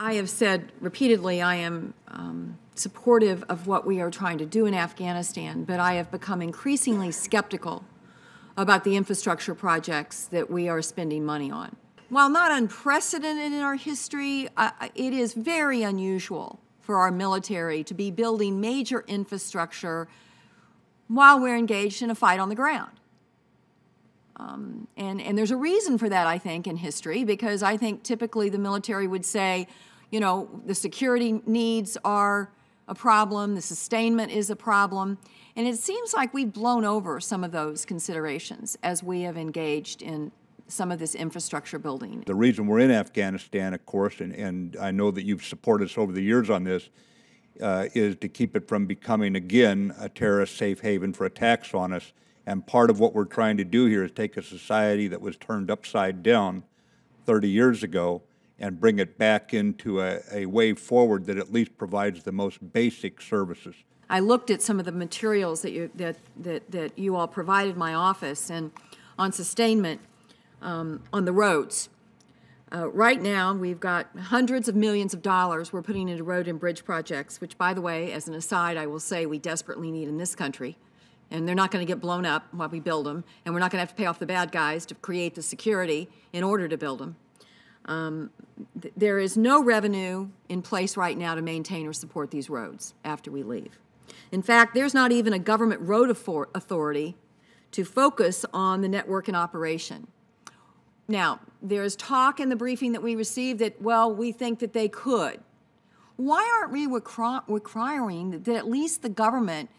I have said repeatedly I am um, supportive of what we are trying to do in Afghanistan, but I have become increasingly skeptical about the infrastructure projects that we are spending money on. While not unprecedented in our history, uh, it is very unusual for our military to be building major infrastructure while we're engaged in a fight on the ground. Um, and, and there's a reason for that, I think, in history, because I think typically the military would say, you know, the security needs are a problem, the sustainment is a problem, and it seems like we've blown over some of those considerations as we have engaged in some of this infrastructure building. The reason we're in Afghanistan, of course, and, and I know that you've supported us over the years on this, uh, is to keep it from becoming again a terrorist safe haven for attacks on us. And part of what we're trying to do here is take a society that was turned upside down 30 years ago and bring it back into a, a way forward that at least provides the most basic services. I looked at some of the materials that you, that, that, that you all provided my office and on sustainment um, on the roads. Uh, right now, we've got hundreds of millions of dollars we're putting into road and bridge projects, which, by the way, as an aside, I will say we desperately need in this country. And they're not going to get blown up while we build them. And we're not going to have to pay off the bad guys to create the security in order to build them. Um, th there is no revenue in place right now to maintain or support these roads after we leave. In fact, there's not even a government road authority to focus on the network and operation. Now, there's talk in the briefing that we received that, well, we think that they could. Why aren't we requiring that at least the government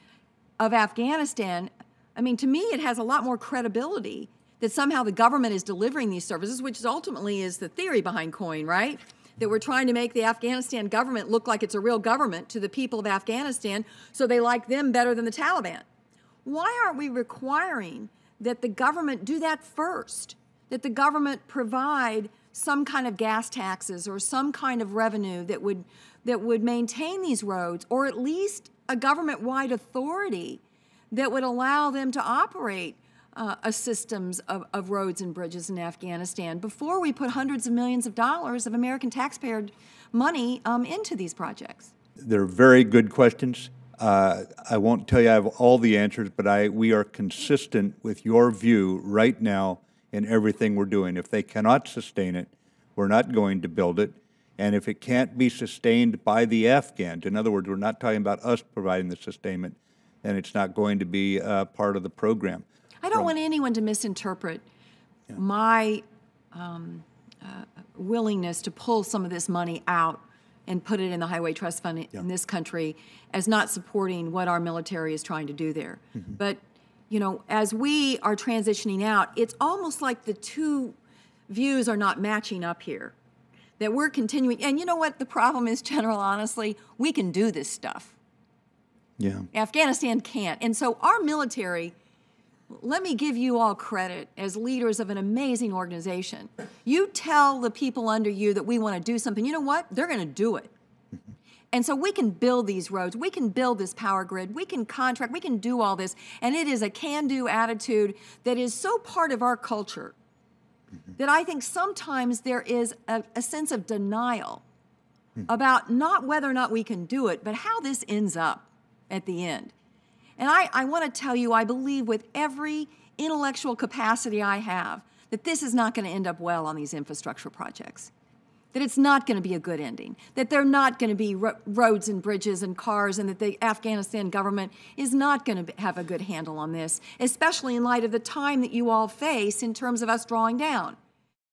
of Afghanistan, I mean, to me, it has a lot more credibility that somehow the government is delivering these services, which ultimately is the theory behind COIN, right? That we're trying to make the Afghanistan government look like it's a real government to the people of Afghanistan so they like them better than the Taliban. Why aren't we requiring that the government do that first? that the government provide some kind of gas taxes or some kind of revenue that would that would maintain these roads or at least a government-wide authority that would allow them to operate uh, a systems of, of roads and bridges in Afghanistan before we put hundreds of millions of dollars of American taxpayer money um, into these projects. They're very good questions. Uh, I won't tell you I have all the answers, but I, we are consistent with your view right now in everything we're doing. If they cannot sustain it, we're not going to build it. And if it can't be sustained by the Afghans, in other words, we're not talking about us providing the sustainment, then it's not going to be uh, part of the program. I don't From, want anyone to misinterpret yeah. my um, uh, willingness to pull some of this money out and put it in the Highway Trust Fund yeah. in this country as not supporting what our military is trying to do there. Mm -hmm. But you know, as we are transitioning out, it's almost like the two views are not matching up here. That we're continuing, and you know what the problem is, General, honestly? We can do this stuff. Yeah. Afghanistan can't. And so our military, let me give you all credit as leaders of an amazing organization. You tell the people under you that we want to do something, you know what? They're going to do it. Mm-hmm. And so we can build these roads, we can build this power grid, we can contract, we can do all this. And it is a can do attitude that is so part of our culture mm-hmm. that I think sometimes there is a, a sense of denial mm-hmm. about not whether or not we can do it, but how this ends up at the end. And I, I want to tell you, I believe with every intellectual capacity I have that this is not going to end up well on these infrastructure projects that it's not going to be a good ending, that they're not going to be ro roads and bridges and cars, and that the Afghanistan government is not going to have a good handle on this, especially in light of the time that you all face in terms of us drawing down.